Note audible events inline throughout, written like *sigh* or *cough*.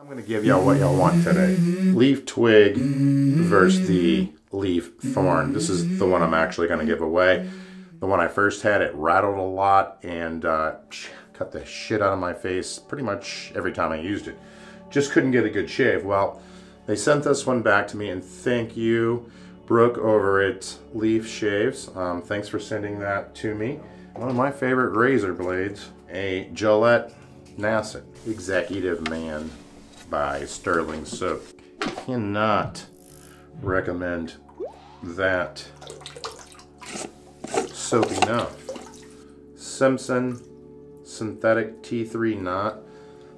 I'm going to give y'all what y'all want today. Leaf twig versus the leaf thorn. This is the one I'm actually going to give away. The one I first had, it rattled a lot and uh, *sniffs* cut the shit out of my face pretty much every time I used it. Just couldn't get a good shave. Well, they sent this one back to me and thank you, Brooke over at Leaf Shaves. Um, thanks for sending that to me. One of my favorite razor blades, a Gillette Nacet Executive Man by Sterling Soap. Cannot recommend that soap enough. Simpson synthetic T3 knot.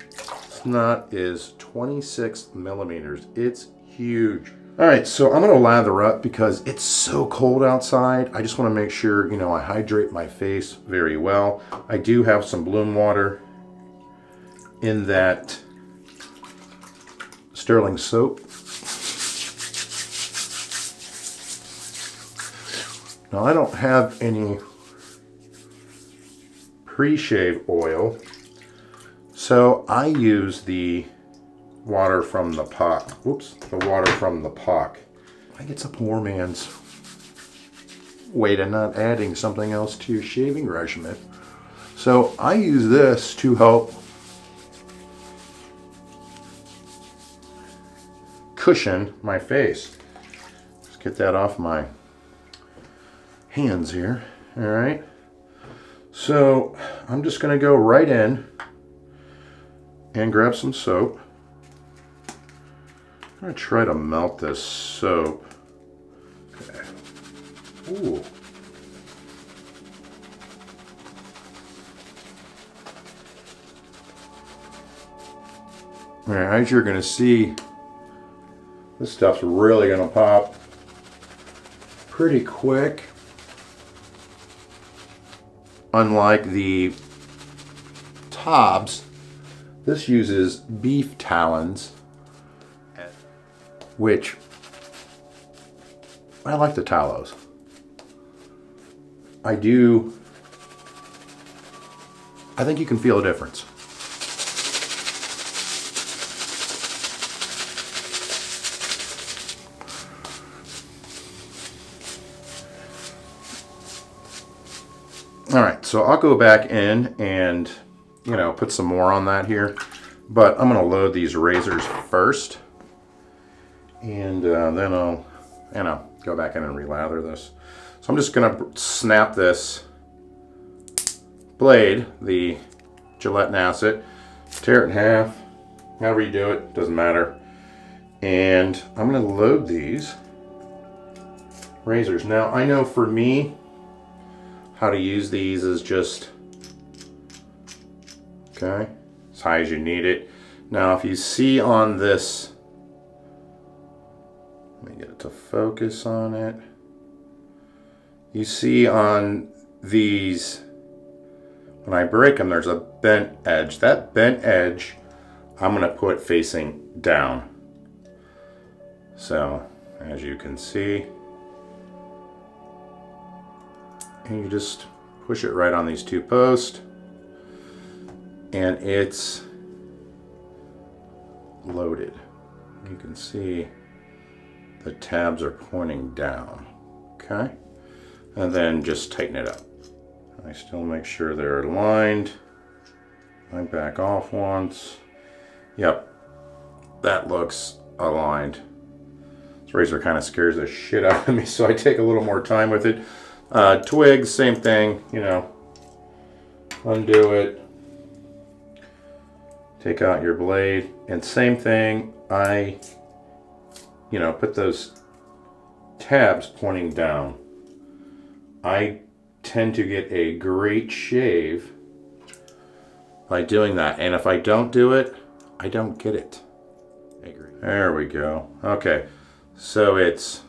This knot is 26 millimeters. It's huge. All right, so I'm gonna lather up because it's so cold outside. I just wanna make sure, you know, I hydrate my face very well. I do have some bloom water in that sterling soap. Now I don't have any pre-shave oil, so I use the water from the pot. Whoops, the water from the pot. I think it's a poor man's way to not adding something else to your shaving regimen. So I use this to help cushion my face. Let's get that off my hands here. All right. So I'm just going to go right in and grab some soap. I'm going to try to melt this soap. Okay. Ooh. All right, as you're going to see, this stuff's really going to pop pretty quick. Unlike the Tobs, this uses beef talons, which I like the tallows. I do, I think you can feel a difference. All right, so I'll go back in and, you know, put some more on that here. But I'm gonna load these razors first. And uh, then I'll, you know, go back in and relather this. So I'm just gonna snap this blade, the Gillette Nacet, tear it in half, however you do it, doesn't matter. And I'm gonna load these razors. Now I know for me, how to use these is just, okay, as high as you need it. Now if you see on this, let me get it to focus on it. You see on these, when I break them, there's a bent edge. That bent edge, I'm gonna put facing down. So, as you can see, and you just push it right on these two posts and it's loaded. You can see the tabs are pointing down, okay? And then just tighten it up. I still make sure they're aligned. I back off once. Yep, that looks aligned. This razor kind of scares the shit out of me, *laughs* so I take a little more time with it. Uh, twigs, same thing, you know, undo it, take out your blade, and same thing, I, you know, put those tabs pointing down. I tend to get a great shave by doing that, and if I don't do it, I don't get it. There we go. Okay, so it's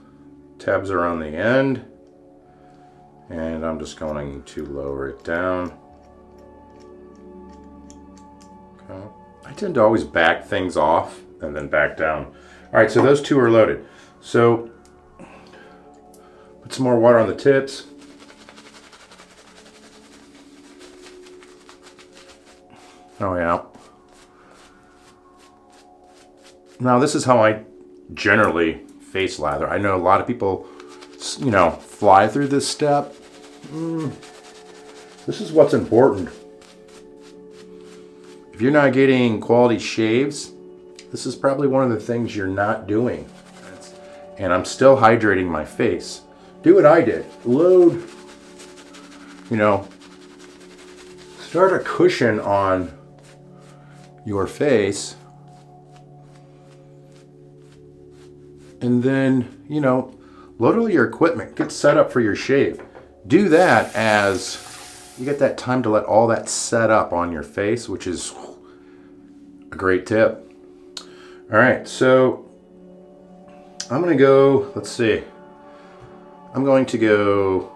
tabs are on the end and I'm just going to lower it down. Okay. I tend to always back things off and then back down. All right, so those two are loaded. So put some more water on the tips. Oh yeah. Now this is how I generally face lather. I know a lot of people, you know, fly through this step. Mm, this is what's important. If you're not getting quality shaves, this is probably one of the things you're not doing. And I'm still hydrating my face. Do what I did. Load, you know, start a cushion on your face. And then, you know, load all your equipment, get set up for your shave. Do that as you get that time to let all that set up on your face, which is a great tip. All right, so I'm gonna go, let's see. I'm going to go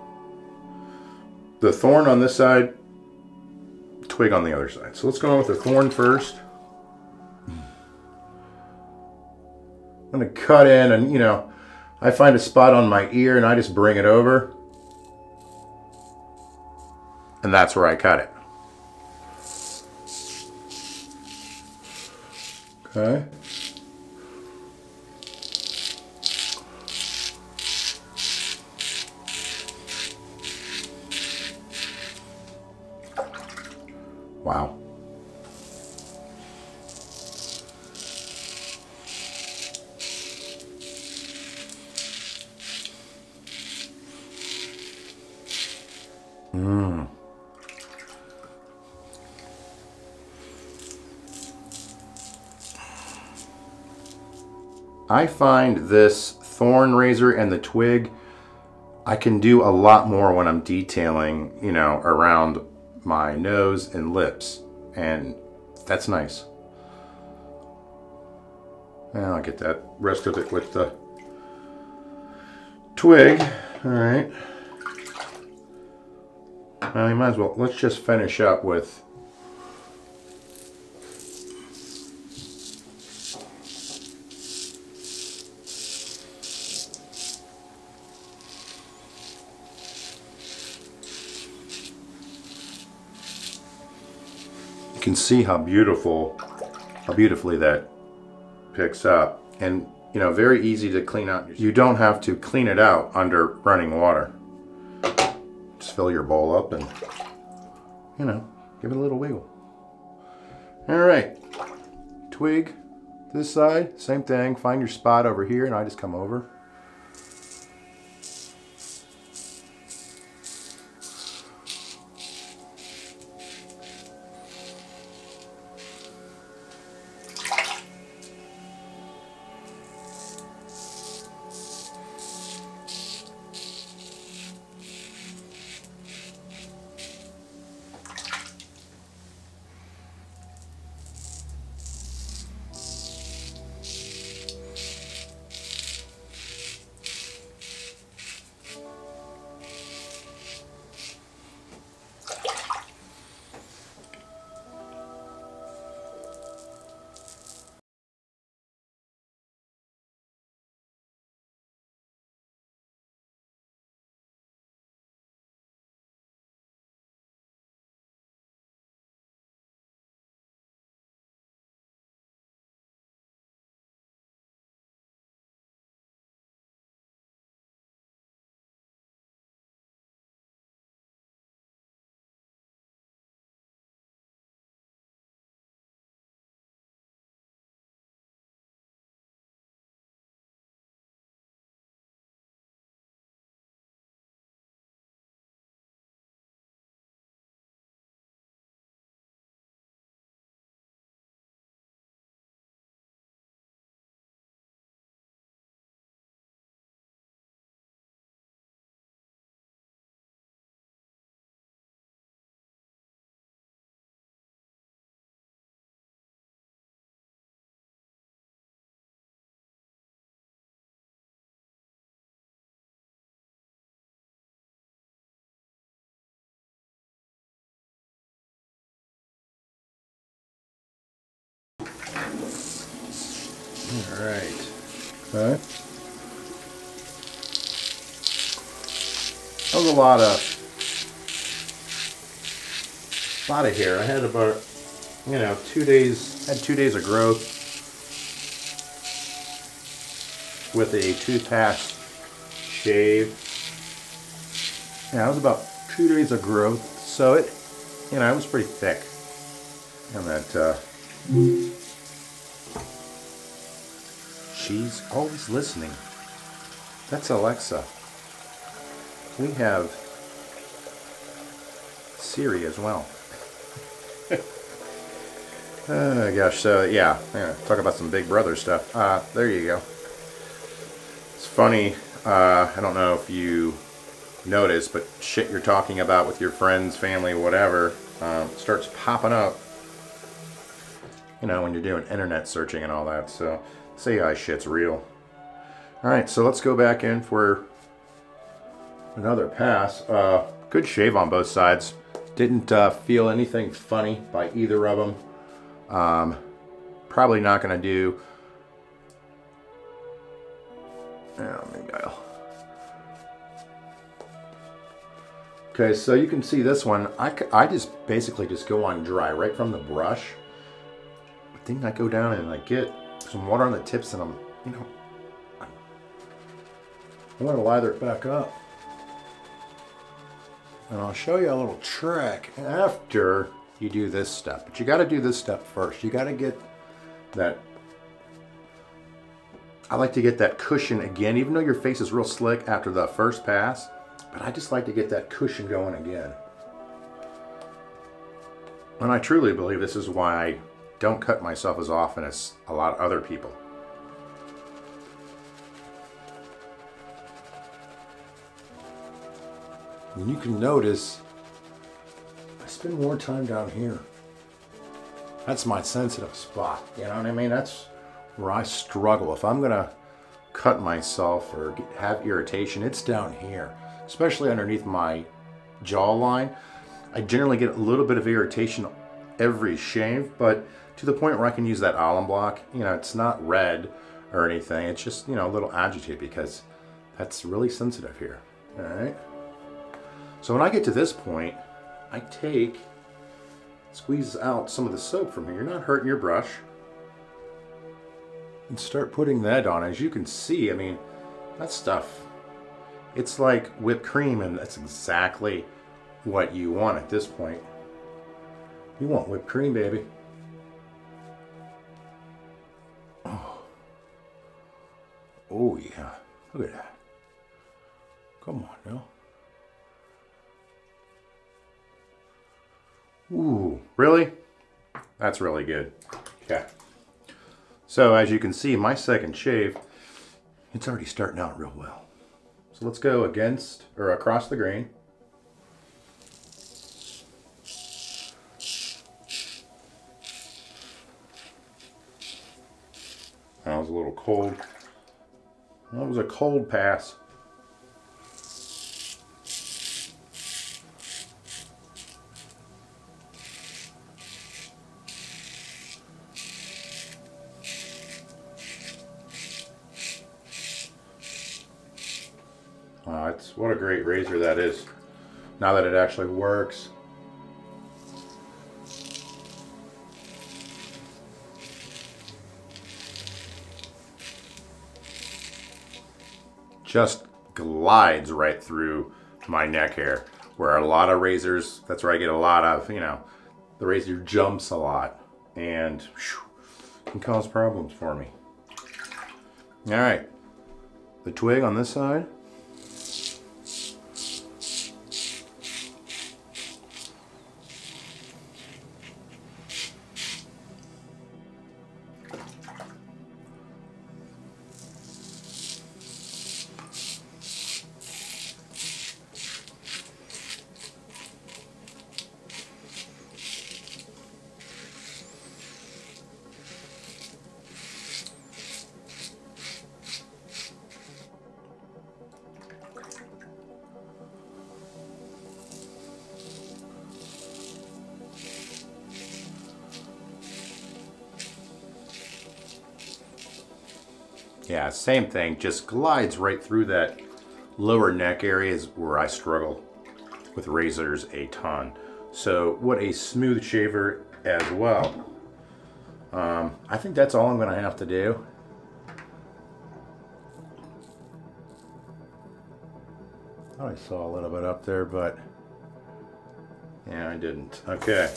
the thorn on this side, twig on the other side. So let's go on with the thorn first. I'm gonna cut in and you know, I find a spot on my ear and I just bring it over. And that's where I cut it. Okay. Wow. Mmm. I find this thorn razor and the twig, I can do a lot more when I'm detailing, you know, around my nose and lips. And that's nice. And I'll get that rest of it with the twig. All right. Now you might as well, let's just finish up with see how beautiful, how beautifully that picks up. And, you know, very easy to clean out. You don't have to clean it out under running water. Just fill your bowl up and, you know, give it a little wiggle. All right, twig this side, same thing. Find your spot over here and I just come over. All right. Okay. That was a lot of, lot of hair. I had about, you know, two days, had two days of growth. with a two pass shave. Yeah, it was about two days of growth, so it, you know, it was pretty thick. And that, uh, she's always listening. That's Alexa. We have Siri as well. *laughs* oh gosh, so yeah, yeah, talk about some Big Brother stuff. Uh, there you go. It's funny, uh, I don't know if you notice, but shit you're talking about with your friends, family, whatever, um, starts popping up, you know, when you're doing internet searching and all that, so say I shit's real. Alright, so let's go back in for another pass. Uh, good shave on both sides. Didn't uh, feel anything funny by either of them. Um, probably not going to do... Yeah, maybe I'll... Okay, so you can see this one. I, I just basically just go on dry right from the brush. Then I go down and I get some water on the tips and I'm, you know, I'm going to lather it back up. And I'll show you a little trick after you do this step. But you got to do this step first. You got to get that, I like to get that cushion again, even though your face is real slick after the first pass. But I just like to get that cushion going again. And I truly believe this is why I don't cut myself as often as a lot of other people. And you can notice I spend more time down here. That's my sensitive spot. You know what I mean? That's where I struggle. If I'm to cut myself or get, have irritation, it's down here, especially underneath my jawline. I generally get a little bit of irritation every shave, but to the point where I can use that alum block. You know, it's not red or anything. It's just, you know, a little agitated because that's really sensitive here. All right. So when I get to this point, I take, squeeze out some of the soap from here. You're not hurting your brush. And start putting that on. As you can see, I mean, that stuff, it's like whipped cream and that's exactly what you want at this point. You want whipped cream, baby. Oh yeah. Look at that. Come on now. Ooh, really? That's really good. Okay. So as you can see, my second shave, it's already starting out real well. So let's go against or across the grain. That was a little cold. That was a cold pass. Wow, it's what a great razor that is. Now that it actually works. Just glides right through my neck hair. Where a lot of razors, that's where I get a lot of, you know, the razor jumps a lot and whew, can cause problems for me. All right, the twig on this side. Yeah, same thing, just glides right through that lower neck area is where I struggle with razors a ton. So what a smooth shaver as well. Um, I think that's all I'm gonna have to do. I saw a little bit up there, but yeah, I didn't. Okay.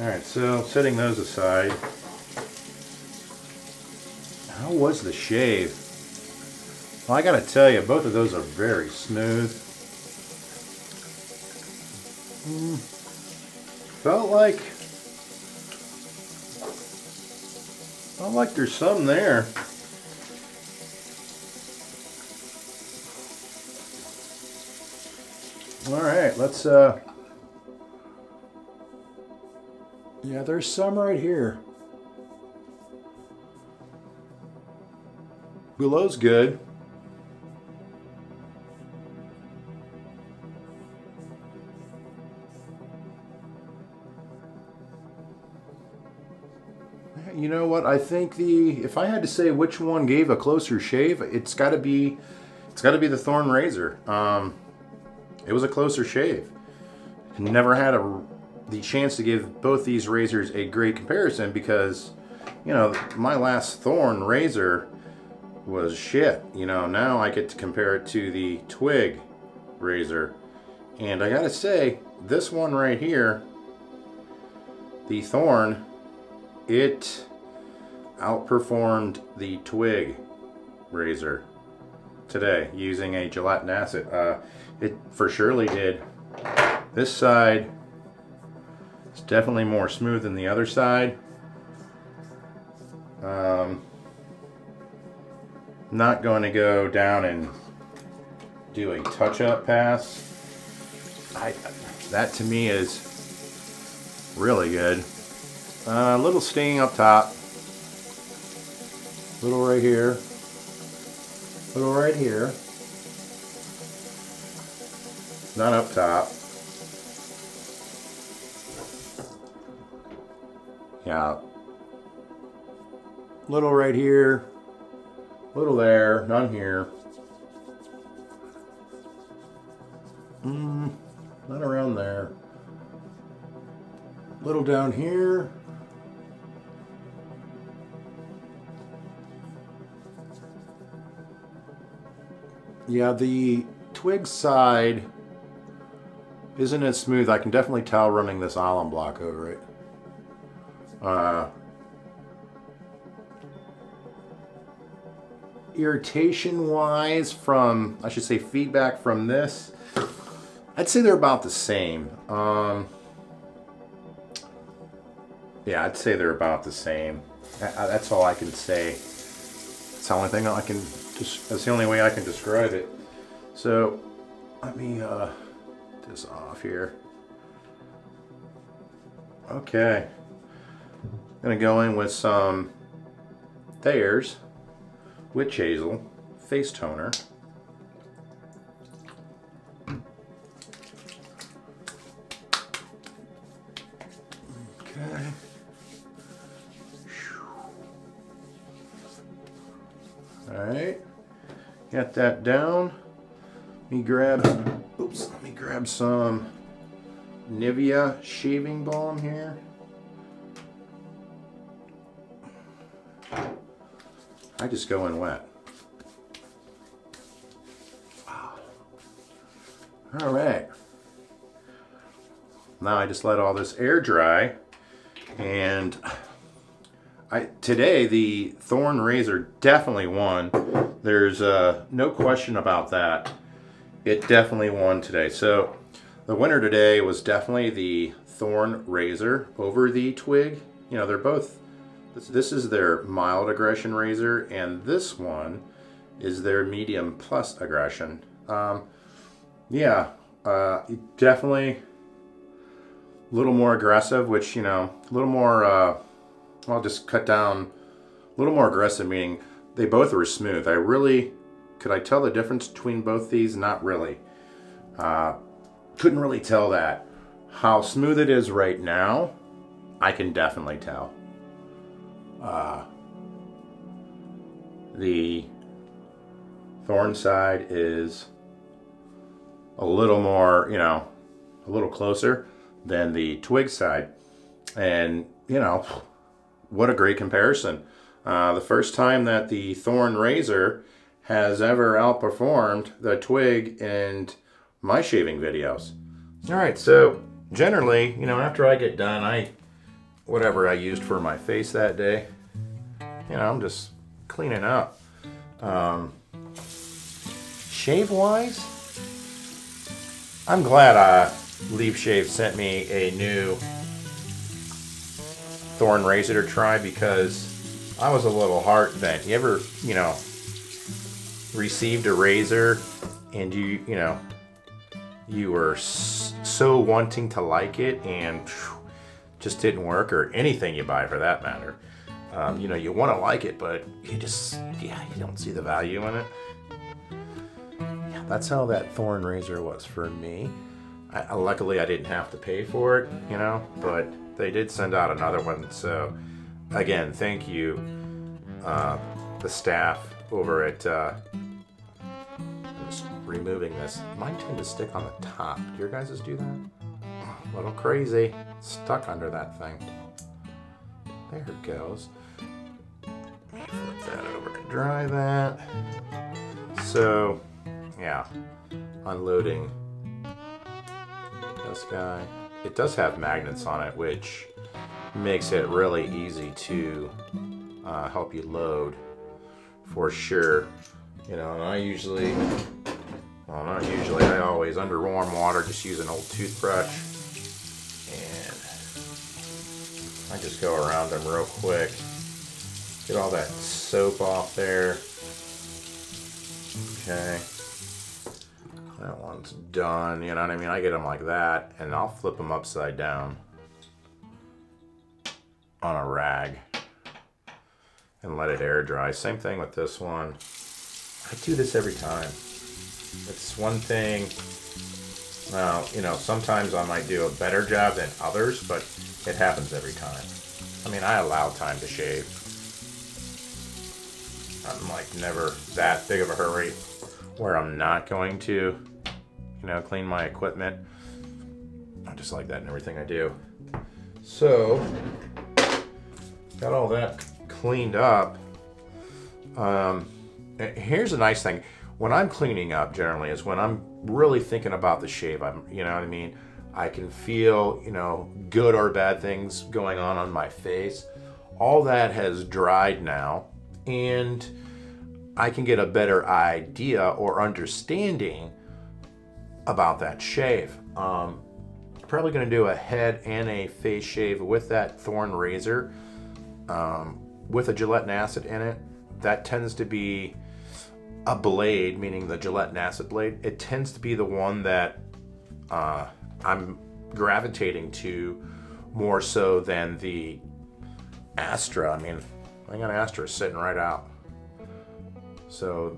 All right, so setting those aside, how was the shave? Well, I gotta tell you, both of those are very smooth. Mm, felt like, felt like there's some there. All right, let's, uh, yeah, there's some right here. Below's good. You know what? I think the if I had to say which one gave a closer shave, it's got to be it's got to be the Thorn Razor. Um, it was a closer shave. Never had a, the chance to give both these razors a great comparison because, you know, my last Thorn razor was shit. You know, now I get to compare it to the Twig razor. And I gotta say, this one right here, the Thorn, it outperformed the Twig razor today using a Gillette Nacet. Uh, it for surely did. This side is definitely more smooth than the other side. Um, not going to go down and do a touch-up pass. I, that to me is really good. A uh, little sting up top. Little right here. Little right here. Not up top. Yeah. Little right here. Little there. None here. Mm, not around there. Little down here. Yeah, the twig side isn't as smooth. I can definitely tell running this alum block over it. Uh, irritation wise from, I should say feedback from this, I'd say they're about the same. Um, yeah, I'd say they're about the same. That's all I can say. It's the only thing I can just, that's the only way I can describe it. So let me uh, this off here. Okay. I'm gonna go in with some Thayer's Witch Hazel Face Toner. Okay. All right. Got that down. Let me grab, oops, let me grab some Nivea shaving balm here. I just go in wet. Wow. All right. Now I just let all this air dry and I, today the Thorn Razor definitely won. There's uh, no question about that. It definitely won today. So the winner today was definitely the Thorn Razor over the Twig. You know, they're both, this, is their mild aggression razor and this one is their medium plus aggression. Um, yeah, uh, definitely a little more aggressive, which, you know, a little more uh, I'll just cut down a little more aggressive, meaning they both are smooth. I really, could I tell the difference between both these? Not really. Uh, couldn't really tell that. How smooth it is right now, I can definitely tell. Uh, the thorn side is a little more, you know, a little closer than the twig side. And, you know, what a great comparison. Uh, the first time that the Thorn Razor has ever outperformed the twig and my shaving videos. All right, so generally, you know, after I get done, I, whatever I used for my face that day, you know, I'm just cleaning up. Um, shave wise, I'm glad uh, Leaf Shave sent me a new thorn razor to try because I was a little heart bent. You ever, you know, received a razor and you, you know, you were so wanting to like it and just didn't work or anything you buy for that matter. Um, you know, you want to like it, but you just, yeah, you don't see the value in it. Yeah, that's how that thorn razor was for me. I, luckily, I didn't have to pay for it, you know, but they did send out another one. So, again, thank you, uh, the staff over at uh, removing this. Mine tend to stick on the top. Do your guys do that? A little crazy. Stuck under that thing. There it goes. Flip that over dry that. So, yeah, unloading this guy. It does have magnets on it, which makes it really easy to uh, help you load for sure. You know, and I usually well, not usually. I always, under warm water, just use an old toothbrush. And I just go around them real quick. Get all that soap off there. Okay. That one's done, you know what I mean? I get them like that, and I'll flip them upside down on a rag and let it air dry. Same thing with this one. I do this every time. It's one thing, well, you know, sometimes I might do a better job than others, but it happens every time. I mean, I allow time to shave. I'm like never that big of a hurry where I'm not going to, you know, clean my equipment. I just like that in everything I do. So, got all that cleaned up. Um, here's a nice thing when I'm cleaning up generally is when I'm really thinking about the shave. I'm, you know what I mean? I can feel, you know, good or bad things going on on my face. All that has dried now and I can get a better idea or understanding about that shave. Um, probably going to do a head and a face shave with that thorn razor um, with a Gillette Nacet in it. That tends to be a blade, meaning the Gillette Nacet blade, it tends to be the one that uh, I'm gravitating to more so than the Astra. I mean, I got an Astra sitting right out. So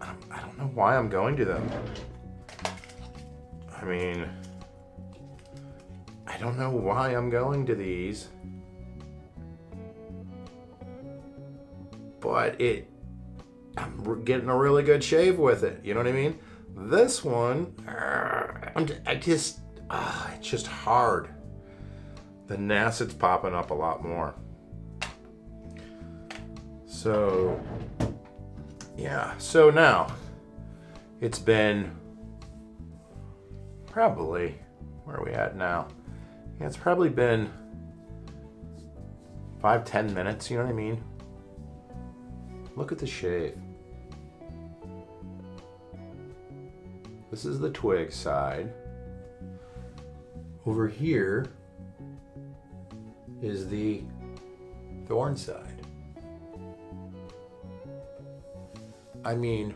I don't know why I'm going to them. I mean, I don't know why I'm going to these. But it I'm getting a really good shave with it. You know what I mean? This one, I just, uh, it's just hard. The Nacet's popping up a lot more. So, yeah. So now, it's been probably, where are we at now? Yeah, it's probably been five, ten minutes, you know what I mean? Look at the shave. This is the twig side. Over here is the thorn side. I mean,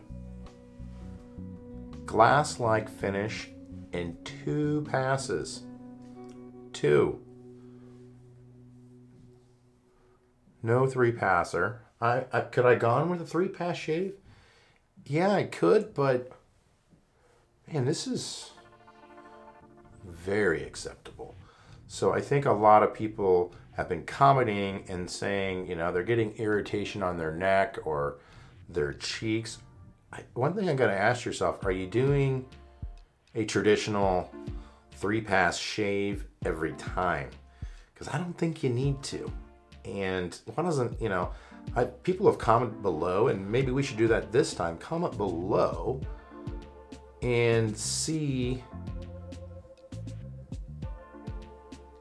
glass-like finish in two passes. Two. No three passer. I, I could I gone with a three pass shave? Yeah, I could, but man, this is very acceptable. So I think a lot of people have been commenting and saying, you know, they're getting irritation on their neck or their cheeks. I, one thing I got to ask yourself, are you doing a traditional three pass shave every time? Because I don't think you need to. And why doesn't, you know, I, people have commented below, and maybe we should do that this time. Comment below and see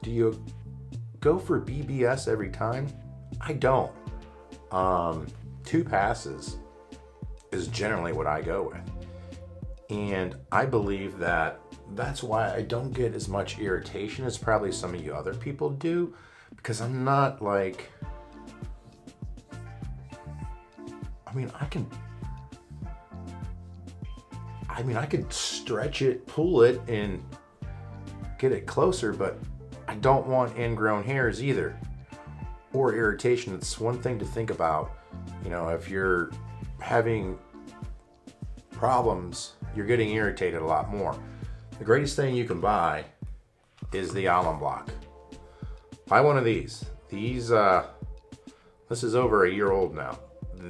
do you go for BBS every time? I don't. Um, two passes is generally what I go with. And I believe that that's why I don't get as much irritation as probably some of you other people do because I'm not like I mean, I can I mean, I could stretch it, pull it and get it closer, but I don't want ingrown hairs either or irritation. It's one thing to think about. You know, if you're having problems, you're getting irritated a lot more. The greatest thing you can buy is the alum block. Buy one of these. These, uh, this is over a year old now.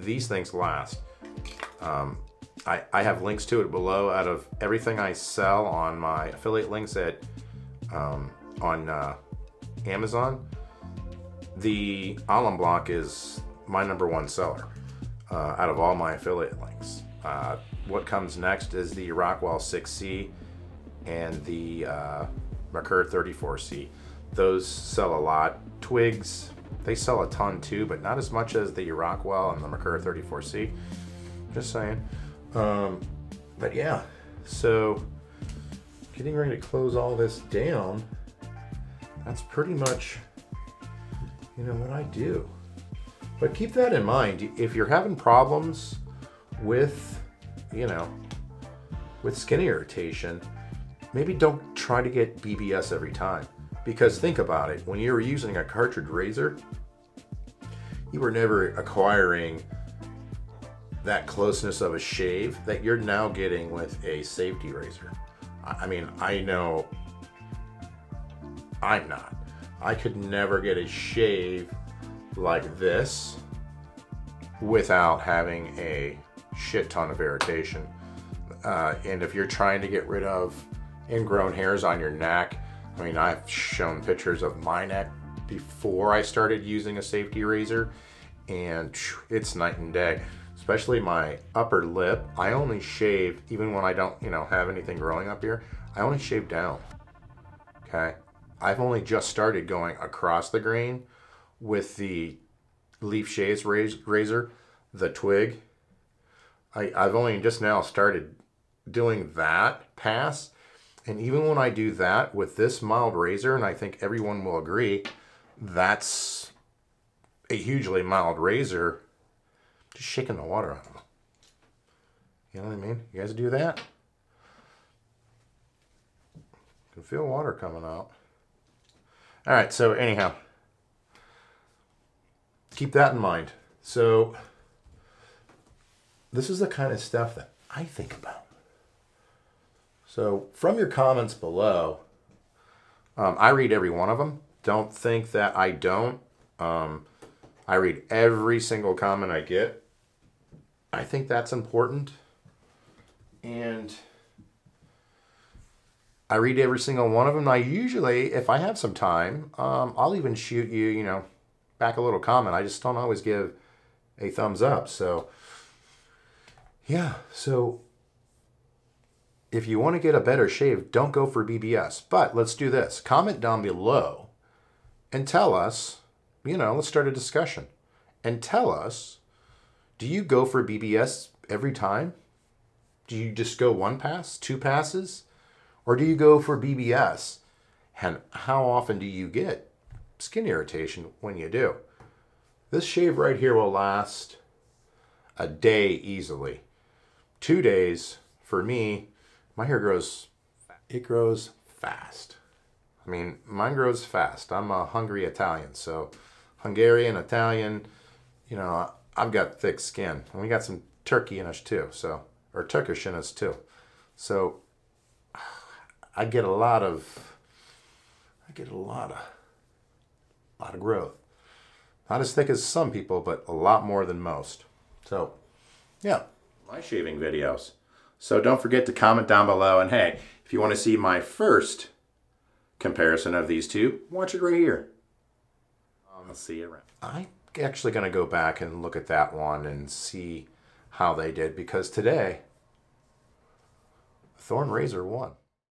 These things last. Um, I, I have links to it below out of everything I sell on my affiliate links at um, on uh, Amazon. The alum block is my number one seller uh, out of all my affiliate links. Uh, what comes next is the Rockwell 6C and the uh, Merkur 34C. Those sell a lot. Twigs, they sell a ton too, but not as much as the Rockwell and the Merkur 34C. Just saying. Um, but yeah, so getting ready to close all this down, that's pretty much, you know, what I do. But keep that in mind. If you're having problems with, you know, with skin irritation, maybe don't try to get BBS every time. Because think about it, when you were using a cartridge razor, you were never acquiring that closeness of a shave that you're now getting with a safety razor. I mean, I know I'm not. I could never get a shave like this without having a shit ton of irritation. Uh, and if you're trying to get rid of ingrown hairs on your neck. I mean, I've shown pictures of my neck before I started using a safety razor, and it's night and day. Especially my upper lip. I only shave, even when I don't, you know, have anything growing up here, I only shave down. Okay? I've only just started going across the grain with the Leaf Shaves razor, the twig. I, I've only just now started doing that pass and even when I do that with this mild razor, and I think everyone will agree, that's a hugely mild razor, just shaking the water on them. You know what I mean? You guys do that? You can feel water coming out. All right, so anyhow, keep that in mind. So this is the kind of stuff that I think about. So from your comments below, um, I read every one of them. Don't think that I don't. Um, I read every single comment I get. I think that's important. And I read every single one of them. I usually, if I have some time, um, I'll even shoot you, you know, back a little comment. I just don't always give a thumbs up. So, yeah. So if you want to get a better shave, don't go for BBS. But let's do this. Comment down below and tell us, you know, let's start a discussion. And tell us, do you go for BBS every time? Do you just go one pass, two passes? Or do you go for BBS? And how often do you get skin irritation when you do? This shave right here will last a day easily. Two days for me my hair grows, it grows fast. I mean, mine grows fast. I'm a hungry Italian, so Hungarian, Italian, you know, I've got thick skin. And we got some turkey in us too, so, or Turkish in us too. So I get a lot of, I get a lot of, a lot of growth. Not as thick as some people, but a lot more than most. So, yeah. My shaving videos. So don't forget to comment down below. And hey, if you want to see my first comparison of these two, watch it right here. Um, I'll see you around. I'm actually going to go back and look at that one and see how they did because today Thorn Razor won.